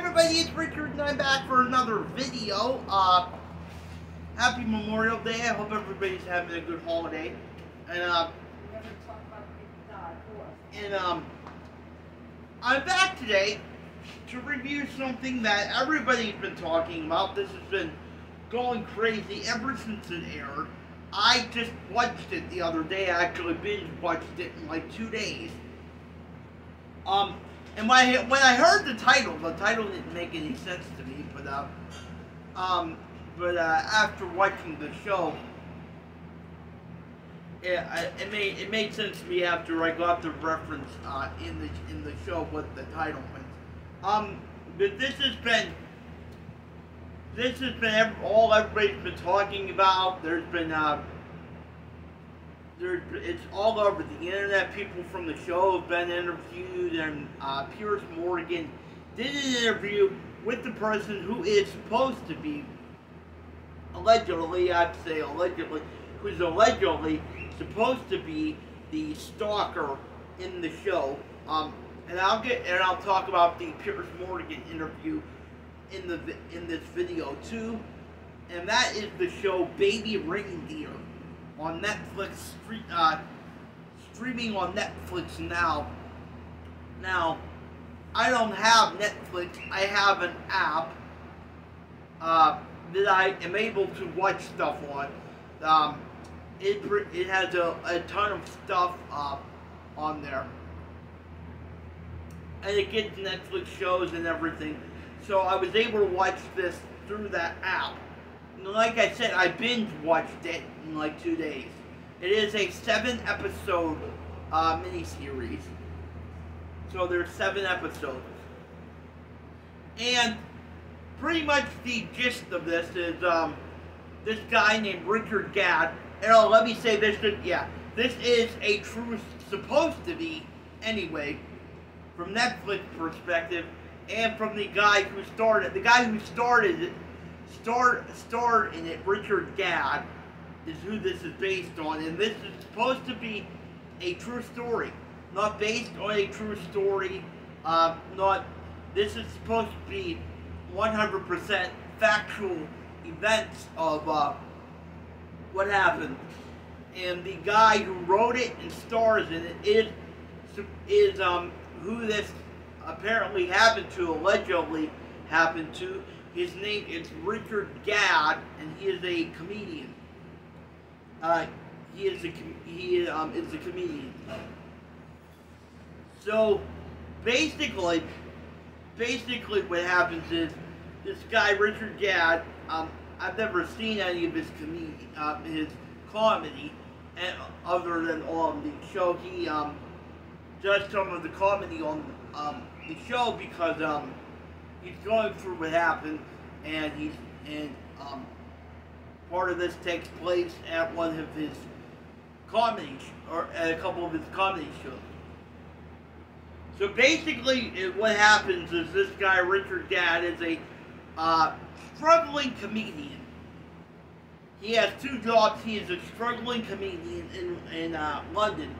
everybody, it's Richard and I'm back for another video. Uh, happy Memorial Day. I hope everybody's having a good holiday. And, uh, and, um, I'm back today to review something that everybody's been talking about. This has been going crazy ever since it aired. I just watched it the other day. I actually binge watched it in like two days. Um, and when I, when I heard the title, the title didn't make any sense to me, but uh, um, but uh, after watching the show, it, it made it made sense to me after I got the reference uh, in the in the show what the title was. Um, but this has been this has been all everybody's been talking about. There's been uh, there, it's all over the internet. People from the show have been interviewed, and uh, Piers Morgan did an interview with the person who is supposed to be, allegedly, I'd say allegedly, who's allegedly supposed to be the stalker in the show. Um, and I'll get and I'll talk about the Piers Morgan interview in the in this video too. And that is the show Baby Reindeer on Netflix, uh, streaming on Netflix now. Now, I don't have Netflix. I have an app uh, that I am able to watch stuff on. Um, it, it has a, a ton of stuff uh, on there. And it gets Netflix shows and everything. So I was able to watch this through that app like I said, I binge watched it in like two days. It is a seven episode uh, miniseries. So there's seven episodes. And pretty much the gist of this is um, this guy named Richard Gadd. And oh, let me say this, yeah, this is a true, supposed to be, anyway, from Netflix perspective, and from the guy who started, the guy who started it star, star in it, Richard Gadd, is who this is based on, and this is supposed to be a true story, not based on a true story. Uh, not this is supposed to be 100% factual events of uh, what happened, and the guy who wrote it and stars in it is is um, who this apparently happened to, allegedly happened to, his name is Richard Gadd, and he is a comedian. Uh, he is a he um, is a comedian. So basically, basically what happens is this guy Richard Gadd. Um, I've never seen any of his comedy, uh, his comedy, and other than on the show. He um, does some of the comedy on um, the show because um, he's going through what happened, and he's and um, part of this takes place at one of his comedy or at a couple of his comedy shows. So basically, what happens is this guy Richard Gadd is a uh, struggling comedian. He has two jobs. He is a struggling comedian in in uh, London,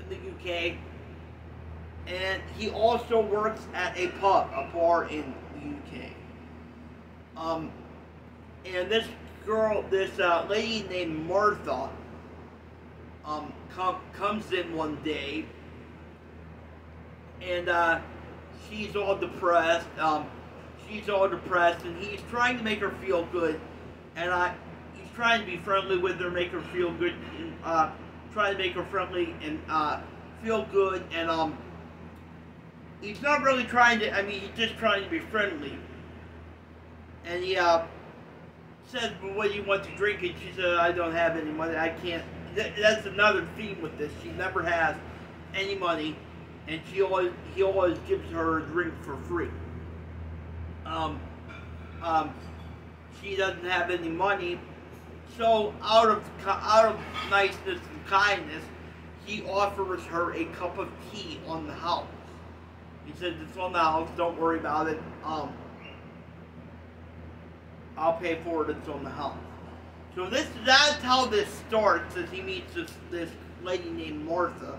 in the UK and he also works at a pub, a bar in the UK. Um, and this girl, this uh, lady named Martha, um, com comes in one day, and uh, she's all depressed. Um, she's all depressed, and he's trying to make her feel good, and I, he's trying to be friendly with her, make her feel good, and, uh, trying to make her friendly and uh, feel good, and um he's not really trying to, I mean, he's just trying to be friendly. And he uh, says, well, what do you want to drink? And she said, I don't have any money. I can't. That's another theme with this. She never has any money. And she always, he always gives her a drink for free. Um, um, she doesn't have any money. So out of, out of niceness and kindness, he offers her a cup of tea on the house. He said, it's on the house, don't worry about it. Um, I'll pay for it, it's on the house. So this that's how this starts as he meets this, this lady named Martha,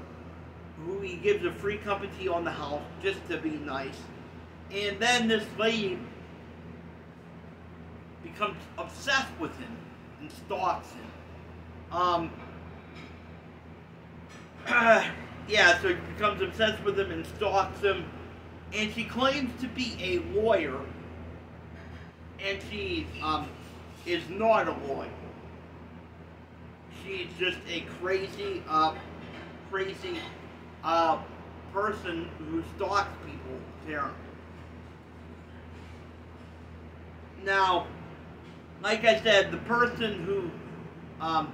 who he gives a free cup of tea on the house just to be nice. And then this lady becomes obsessed with him and stalks him. Um, yeah, so he becomes obsessed with him and stalks him. And she claims to be a lawyer. And she um, is not a lawyer. She's just a crazy, uh, crazy uh, person who stalks people, apparently. Now, like I said, the person who um,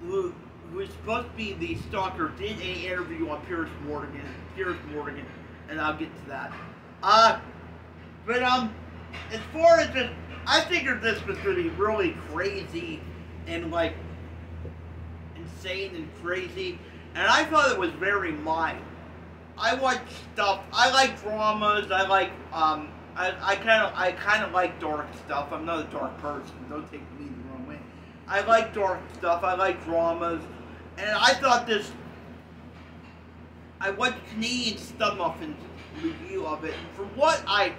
who who is supposed to be the stalker did a interview on Piers Morgan, Piers Morgan, and I'll get to that. Uh, but um, as far as this, I figured this was going to be really crazy and like insane and crazy, and I thought it was very mild. I watch stuff. I like dramas. I like um. I, kind of I kind of like dark stuff. I'm not a dark person. Don't take me the wrong way. I like dark stuff. I like dramas, and I thought this. I watched Canadian Studmuffin's review of it, and from what I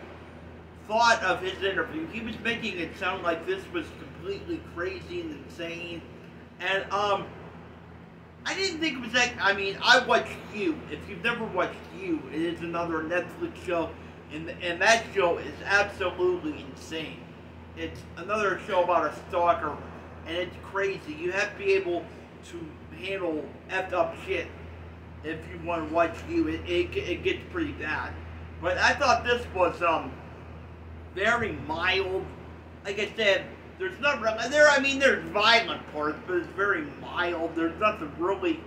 thought of his interview, he was making it sound like this was completely crazy and insane, and um. I didn't think it was that. I mean, I watched You. If you've never watched You, it is another Netflix show, and and that show is absolutely insane. It's another show about a stalker, and it's crazy. You have to be able to handle effed up shit if you want to watch You. It it, it gets pretty bad, but I thought this was um very mild. Like I said, there's not there, I mean, there's violent parts, but it's very mild. There's nothing really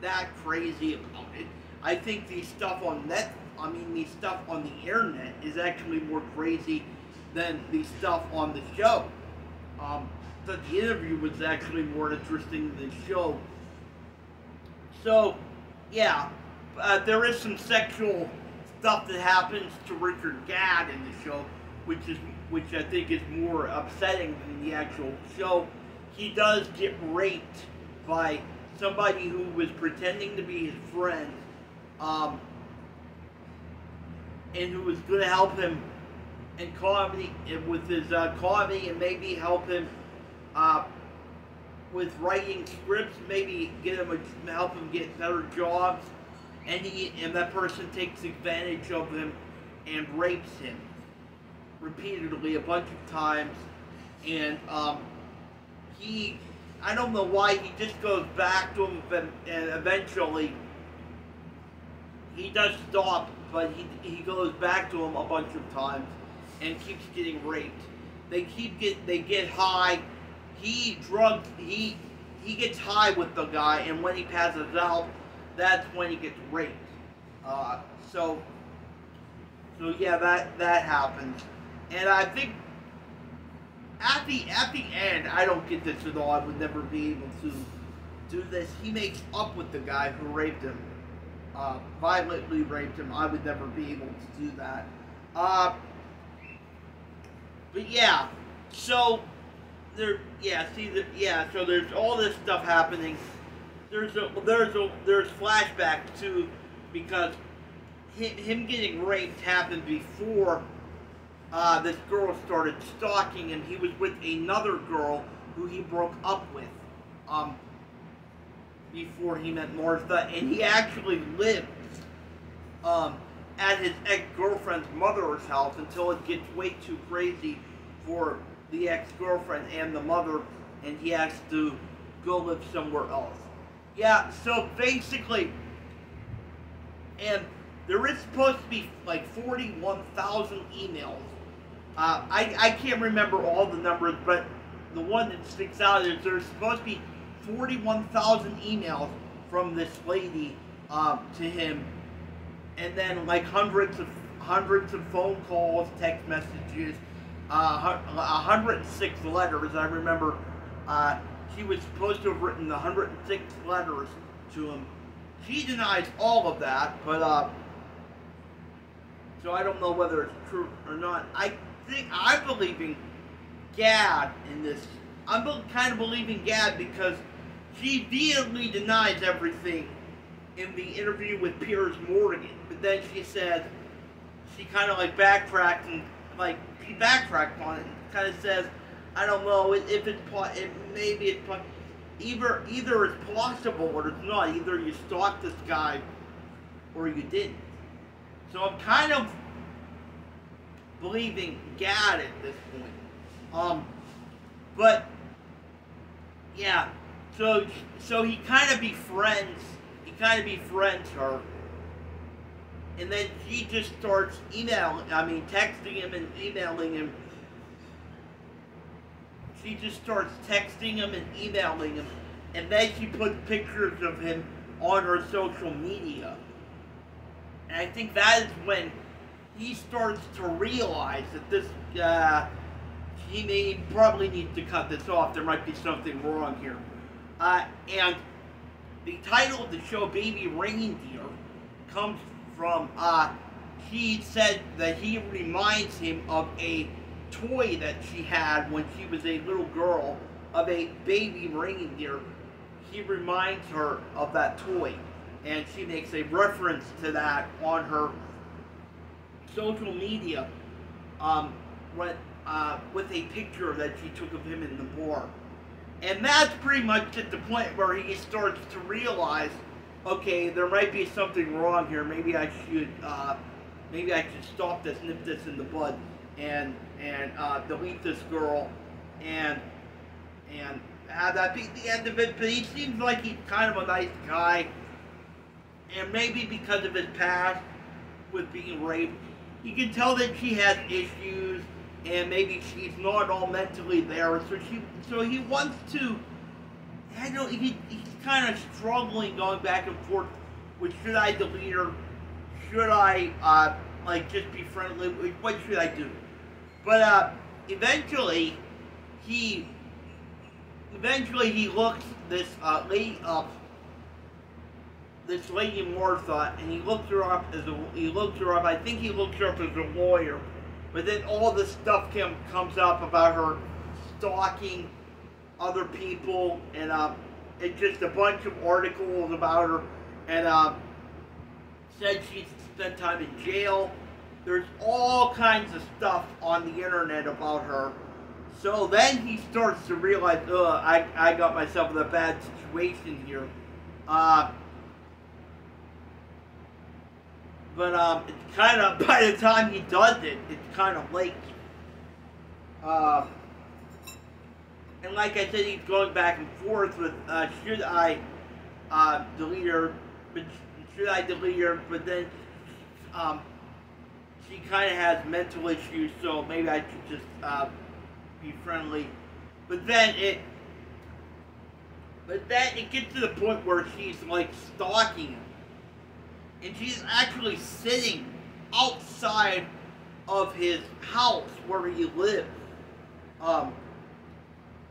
that crazy about it. I think the stuff on net, I mean, the stuff on the internet is actually more crazy than the stuff on the show. Um, but the interview was actually more interesting than the show. So, yeah, uh, there is some sexual stuff that happens to Richard Gadd in the show, which is which I think is more upsetting than the actual show. He does get raped by somebody who was pretending to be his friend, um, and who was going to help him in comedy with his uh, comedy and maybe help him uh, with writing scripts, maybe get him a, help him get better jobs, and he and that person takes advantage of him and rapes him repeatedly a bunch of times, and um, he, I don't know why he just goes back to him, and eventually he does stop, but he he goes back to him a bunch of times, and keeps getting raped. They keep get they get high. He drugs he he gets high with the guy, and when he passes out, that's when he gets raped. Uh, so so yeah, that that happens. And I think at the at the end, I don't get this at all. I would never be able to do this. He makes up with the guy who raped him, uh, violently raped him. I would never be able to do that. Uh, but yeah, so there, yeah, see, the, yeah, so there's all this stuff happening. There's a there's a there's flashbacks too, because him, him getting raped happened before uh, this girl started stalking him. He was with another girl who he broke up with um, before he met Martha, and he actually lived um, at his ex-girlfriend's mother's house until it gets way too crazy for the ex-girlfriend and the mother, and he has to go live somewhere else. Yeah, so basically, and there is supposed to be like 41,000 emails uh, I, I can't remember all the numbers, but the one that sticks out is there's supposed to be 41,000 emails from this lady um, to him, and then like hundreds of hundreds of phone calls, text messages, uh, 106 letters. I remember uh, she was supposed to have written 106 letters to him. She denies all of that, but uh, so I don't know whether it's true or not. I think I'm believing Gadd in this. I'm kind of believing Gadd because she vehemently denies everything in the interview with Piers Morgan. But then she said she kind of like backtracked and like she backtracked on it kind of says, I don't know if it's it maybe it's either either it's possible or it's not. Either you stalked this guy or you didn't. So I'm kind of believing Gadd at this point. Um, but yeah, so so he kind of befriends he kind of befriends her, and then she just starts emailing. I mean, texting him and emailing him. She just starts texting him and emailing him, and then she puts pictures of him on her social media. And I think that is when he starts to realize that this, uh, he may probably need to cut this off. There might be something wrong here. Uh, and the title of the show, Baby Reindeer, comes from, uh, he said that he reminds him of a toy that she had when she was a little girl, of a baby reindeer. He reminds her of that toy. And she makes a reference to that on her social media um, when, uh, with a picture that she took of him in the bar. And that's pretty much at the point where he starts to realize, okay, there might be something wrong here. Maybe I should, uh, maybe I should stop this, nip this in the bud, and and uh, delete this girl, and and have that be the end of it. But he seems like he's kind of a nice guy, and maybe because of his past with being raped, you can tell that she has issues and maybe she's not all mentally there. So she, so he wants to. I know he, he's kind of struggling, going back and forth. With should I delete her? Should I uh, like just be friendly? What should I do? But uh, eventually, he eventually he looks this uh, lady up this lady Martha, and he looks her up as a he looks her up. I think he looks her up as a lawyer, but then all this stuff come, comes up about her stalking other people, and uh, it's just a bunch of articles about her, and uh, said she spent time in jail. There's all kinds of stuff on the internet about her. So then he starts to realize, ugh, I, I got myself in a bad situation here. Uh, But um, it's kind of, by the time he does it, it's kind of late. Uh, and like I said, he's going back and forth with, uh, should I uh, delete her, but should I delete her, but then um, she kind of has mental issues, so maybe I should just uh, be friendly. But then it, but then it gets to the point where she's like stalking him. And she's actually sitting outside of his house where he lives. Um,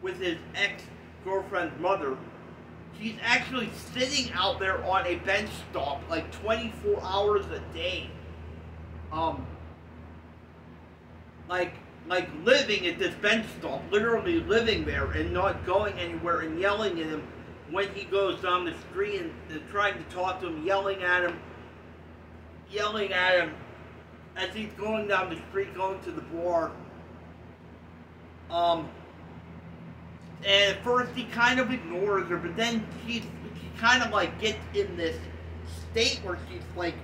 with his ex-girlfriend's mother. She's actually sitting out there on a bench stop like 24 hours a day. Um, like, like living at this bench stop, literally living there and not going anywhere and yelling at him when he goes down the street and, and trying to talk to him, yelling at him, yelling at him as he's going down the street going to the bar. Um, at first he kind of ignores her, but then she, she kind of like gets in this state where she's like,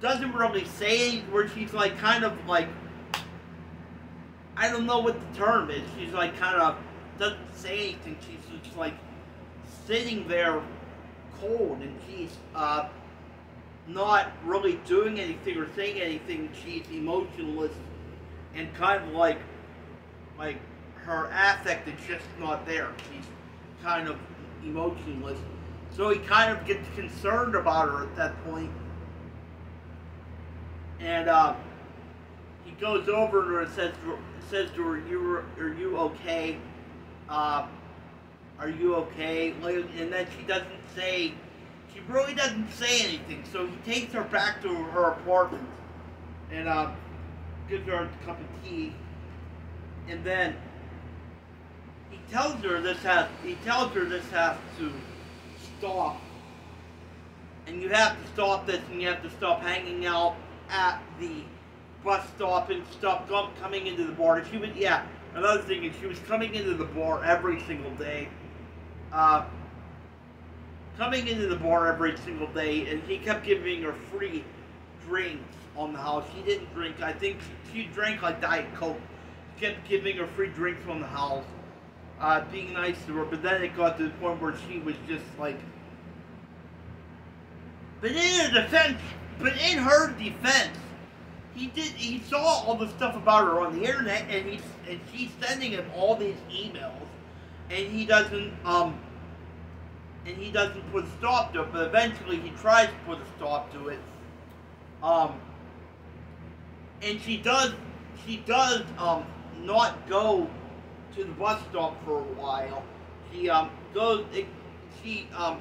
doesn't really say, where she's like kind of like, I don't know what the term is. She's like kind of doesn't say anything. She's just like sitting there cold and she's uh, not really doing anything or saying anything. She's emotionless and kind of like, like her affect is just not there. She's kind of emotionless. So he kind of gets concerned about her at that point. And uh, he goes over to her and says to her, says to her, "Are you are you okay? Uh, are you okay?" And then she doesn't say she really doesn't say anything, so he takes her back to her apartment and uh, gives her a cup of tea. And then he tells her this has he tells her this has to stop. And you have to stop this and you have to stop hanging out at the bus stop and stop coming into the bar. And she was, yeah, another thing is she was coming into the bar every single day. Uh, coming into the bar every single day, and he kept giving her free drinks on the house. She didn't drink. I think she, drank like Diet Coke. Kept giving her free drinks on the house, uh, being nice to her. But then it got to the point where she was just like. But in her defense, but in her defense, he did. He saw all the stuff about her on the internet, and he's and she's sending him all these emails, and he doesn't. Um, and he doesn't put a stop to it, but eventually he tries to put a stop to it. Um, and she does, she does um, not go to the bus stop for a while. She um, goes, it, she um,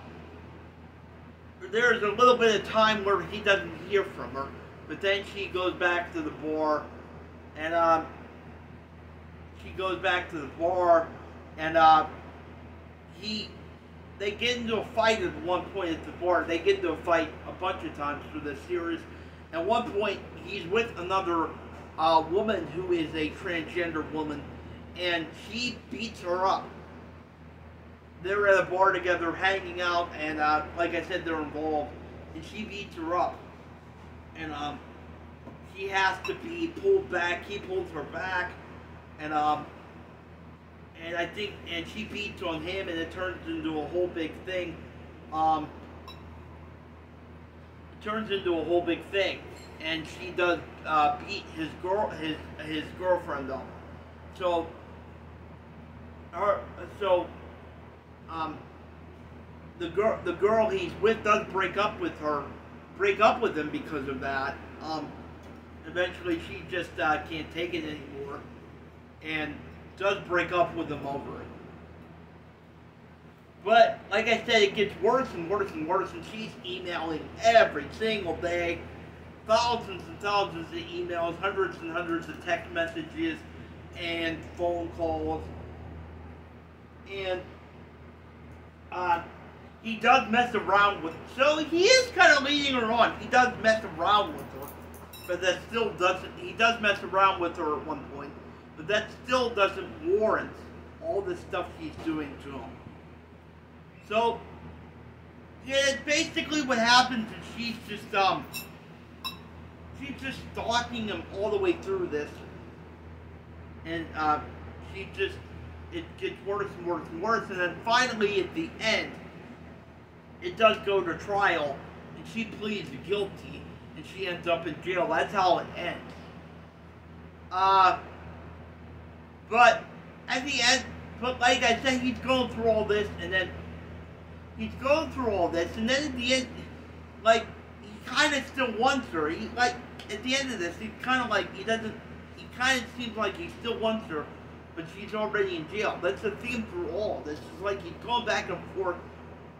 there's a little bit of time where he doesn't hear from her, but then she goes back to the bar, and um, she goes back to the bar, and uh, he they get into a fight at one point at the bar. They get into a fight a bunch of times through the series. At one point, he's with another uh, woman who is a transgender woman, and she beats her up. They're at a bar together, hanging out, and uh, like I said, they're involved, and she beats her up, and um, he has to be pulled back. He pulls her back, and um, and I think, and she beats on him, and it turns into a whole big thing. Um, turns into a whole big thing, and she does uh, beat his girl, his his girlfriend up. So, her, so, um, the girl, the girl he's with does break up with her, break up with him because of that. Um, eventually, she just uh, can't take it anymore, and does break up with him over it. But, like I said, it gets worse and worse and worse, and she's emailing every single day. Thousands and thousands of emails, hundreds and hundreds of text messages, and phone calls. And uh, he does mess around with her. So he is kind of leading her on. He does mess around with her. But that still doesn't, he does mess around with her at one point. But that still doesn't warrant all the stuff he's doing to him. So, yeah, basically what happens is she's just, um, she's just stalking him all the way through this. And, uh, she just, it gets worse and worse and worse. And then finally, at the end, it does go to trial, and she pleads guilty, and she ends up in jail. That's how it ends. Uh, but at the end, but like I said, he's going through all this, and then he's going through all this, and then at the end, like he kind of still wants her. He like at the end of this, he's kind of like he doesn't. He kind of seems like he still wants her, but she's already in jail. That's the theme through all this. Is like he's going back and forth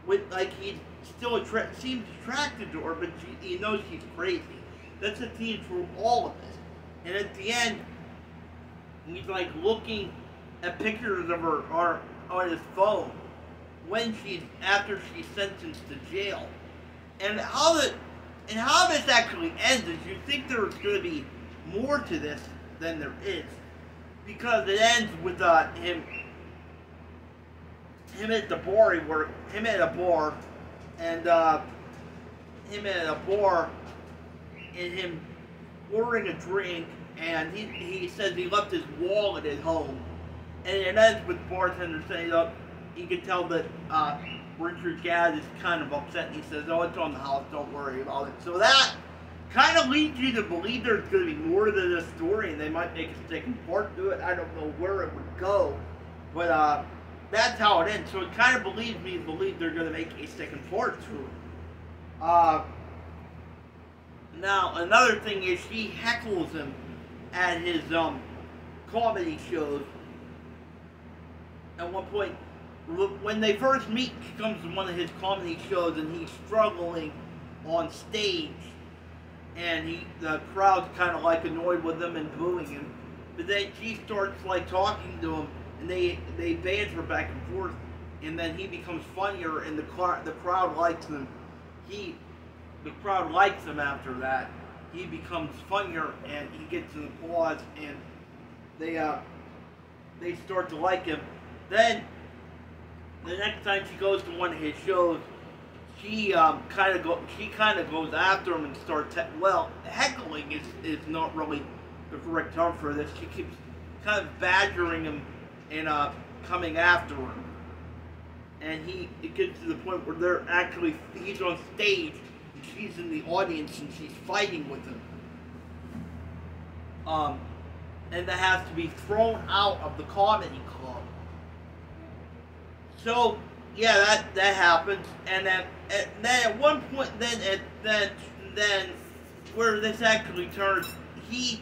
with like he still attra- seems attracted to her, but she, he knows she's crazy. That's the theme through all of this. And at the end, he's like looking at pictures of her or on his phone when she's after she's sentenced to jail. And how the and how this actually ends is you think there's going to be more to this than there is, because it ends with uh, him him at the bar he him at a bar and uh, him at a bar and him ordering a drink and he, he says he left his wallet at home. And it ends with bartender saying, "Up, you can tell that uh, Richard Gadd is kind of upset." And he says, "Oh, it's on the house. Don't worry about it." So that kind of leads you to believe there's going to be more to this story, and they might make a second part to it. I don't know where it would go, but uh, that's how it ends. So it kind of believes me to believe they're going to make a second part to it. Uh, now, another thing is she heckles him at his um, comedy shows. At one point, when they first meet, she comes to one of his comedy shows and he's struggling on stage. And he, the crowd's kind of like annoyed with him and booing him. But then she starts like talking to him and they, they banter back and forth. And then he becomes funnier and the, the crowd likes him. He, the crowd likes him after that he becomes funnier and he gets an applause and they uh they start to like him. Then the next time she goes to one of his shows, she um, kind of go she kind of goes after him and starts he- well heckling is is not really the correct term for this. She keeps kind of badgering him and uh, coming after him, and he it gets to the point where they're actually he's on stage and she's in the audience and she's fighting with him. Um, and that has to be thrown out of the comedy club. So yeah, that that happens, and then and then at one point, then at then then where this actually turns, he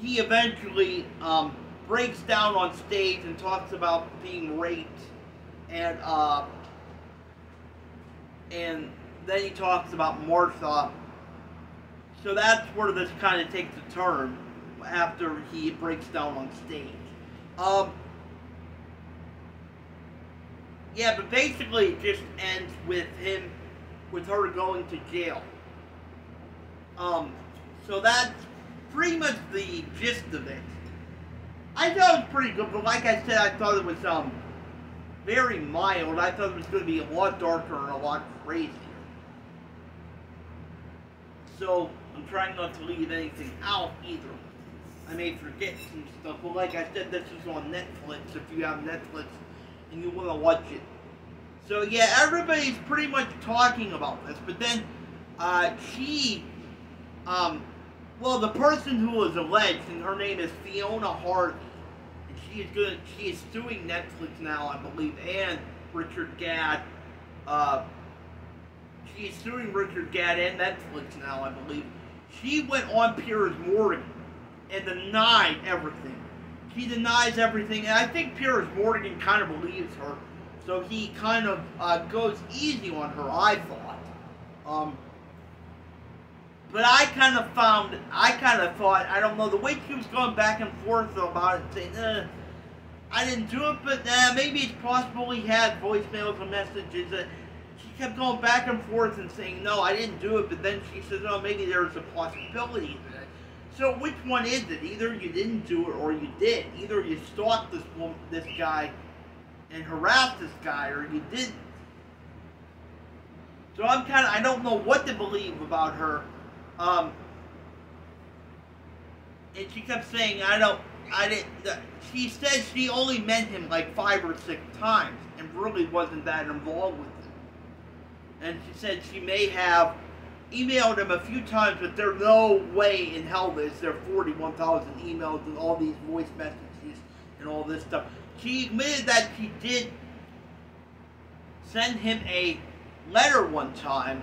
he eventually um, breaks down on stage and talks about being raped, and uh, and then he talks about Martha. So that's where this kind of takes a turn after he breaks down on stage. Um, yeah, but basically it just ends with him, with her going to jail. Um, so that's pretty much the gist of it. I thought it was pretty good, but like I said, I thought it was um very mild. I thought it was going to be a lot darker and a lot crazier. So I'm trying not to leave anything out either. I may forget some stuff, but like I said, this is on Netflix. If you have Netflix and you want to watch it. So yeah, everybody's pretty much talking about this, but then uh, she, um, well, the person who was alleged, and her name is Fiona Harvey, and she is good. She is suing Netflix now, I believe, and Richard Gadd. Uh, she is suing Richard Gadd and Netflix now, I believe. She went on Piers Morgan and denied everything. She denies everything, and I think Piers Morgan kind of believes her, so he kind of uh, goes easy on her. I thought, um, but I kind of found, I kind of thought, I don't know, the way she was going back and forth about it, saying, uh, I didn't do it, but uh, maybe it's possible he had voicemails and messages. Uh, she kept going back and forth and saying, no, I didn't do it, but then she says, oh, maybe there's a possibility that so which one is it? Either you didn't do it or you did. Either you stalked this woman, this guy, and harassed this guy, or you didn't. So I'm kind of I don't know what to believe about her. Um, and she kept saying I don't I didn't. She said she only met him like five or six times and really wasn't that involved with him. And she said she may have emailed him a few times, but there's no way in hell is there 41,000 emails and all these voice messages and all this stuff. She admitted that she did send him a letter one time,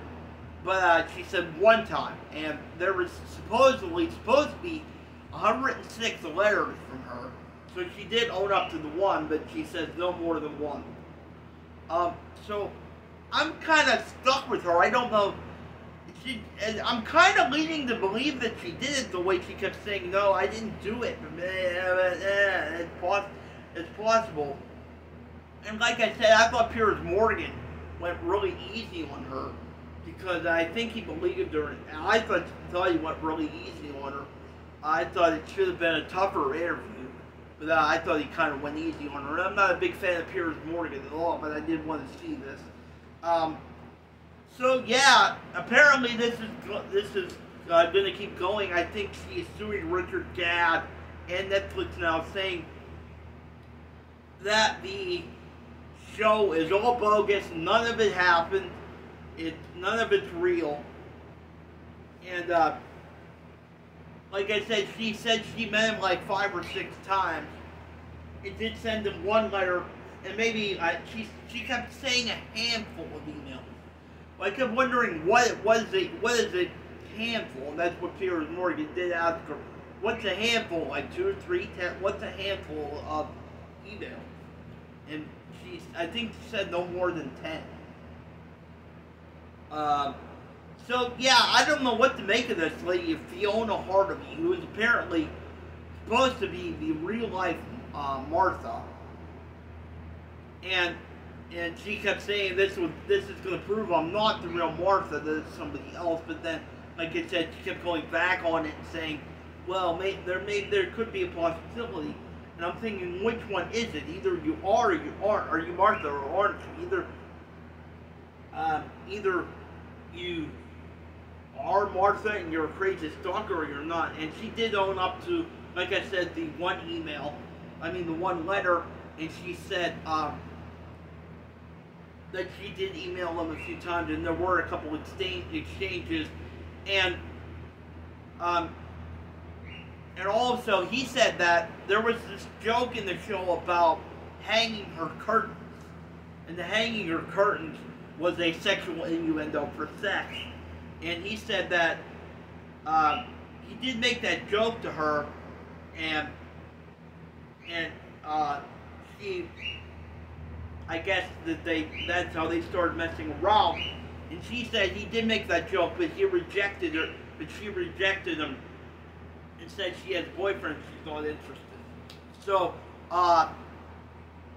but uh, she said one time, and there was supposedly supposed to be 106 letters from her. So she did own up to the one, but she says no more than one. Um, so I'm kind of stuck with her. I don't know she, I'm kind of leading to believe that she did it the way she kept saying, no, I didn't do it. Eh, eh, eh, it's, poss- it's possible. And like I said, I thought Piers Morgan went really easy on her because I think he believed her. And I thought, thought he went really easy on her. I thought it should have been a tougher interview, but I thought he kind of went easy on her. And I'm not a big fan of Piers Morgan at all, but I did want to see this. Um, so yeah, apparently this is this is uh, going to keep going. I think she is suing Richard Gadd and Netflix now, saying that the show is all bogus. None of it happened. It none of it's real. And uh, like I said, she said she met him like five or six times. It did send him one letter, and maybe uh, she she kept saying a handful of emails. I kept wondering what was it, what is a handful, and that's what Piers Morgan did ask her. What's a handful? Like two, or three, ten? What's a handful of email? And she, I think, she said no more than ten. Um, so yeah, I don't know what to make of this lady, Fiona Harvey, who is apparently supposed to be the real life uh, Martha, and and she kept saying this was this is going to prove I'm not the real Martha, that it's somebody else. But then like I said, she kept going back on it and saying, well, may, there may there could be a possibility. And I'm thinking, which one is it? Either you are or you aren't. Are you Martha or aren't you? Either, um, either you are Martha and you're a crazy stalker or you're not. And she did own up to, like I said, the one email, I mean the one letter, and she said um, that she did email them a few times, and there were a couple exchange, exchanges, and um, and also he said that there was this joke in the show about hanging her curtains, and the hanging her curtains was a sexual innuendo for sex, and he said that um, he did make that joke to her, and and uh, she, I guess that they that's how they started messing around, and she said he did make that joke, but he rejected her, but she rejected him and said she has a boyfriend, she's not interested. So, uh,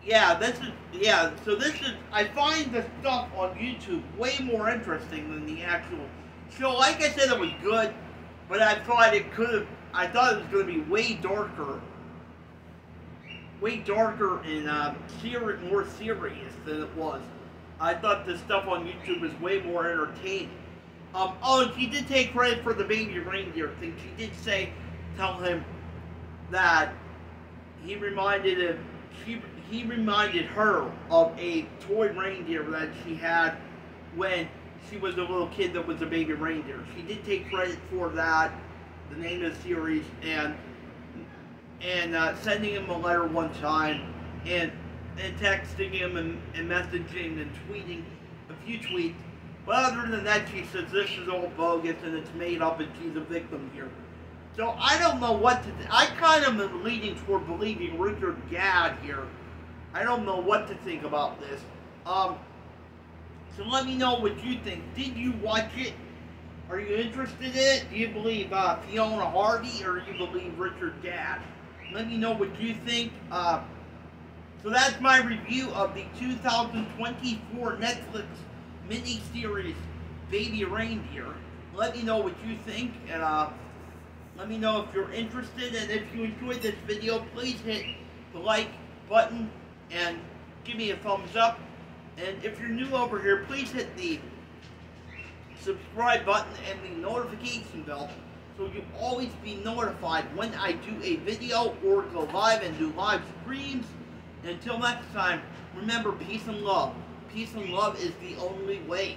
yeah, this is, yeah, so this is, I find the stuff on YouTube way more interesting than the actual show. Like I said, it was good, but I thought it could have, I thought it was going to be way darker, way darker and uh, ser more serious than it was. I thought the stuff on YouTube was way more entertaining. Um, oh, she did take credit for the baby reindeer thing. She did say tell him that he reminded him, he, he reminded her of a toy reindeer that she had when she was a little kid that was a baby reindeer. She did take credit for that, the name of the series, and and uh, sending him a letter one time, and and texting him and, and messaging and tweeting a few tweets. But other than that, she says this is all bogus and it's made up and she's a victim here. So I don't know what to. I kind of am leaning toward believing Richard Gadd here. I don't know what to think about this. Um, so let me know what you think. Did you watch it? Are you interested in it? Do you believe uh, Fiona Harvey or do you believe Richard Gadd? Let me know what you think. Uh, so that's my review of the 2024 Netflix miniseries Baby Reindeer. Let me know what you think and uh, let me know if you're interested, and if you enjoyed this video, please hit the like button and give me a thumbs up. And if you're new over here, please hit the subscribe button and the notification bell so you'll always be notified when I do a video or go live and do live streams. Until next time, remember peace and love. Peace and love is the only way.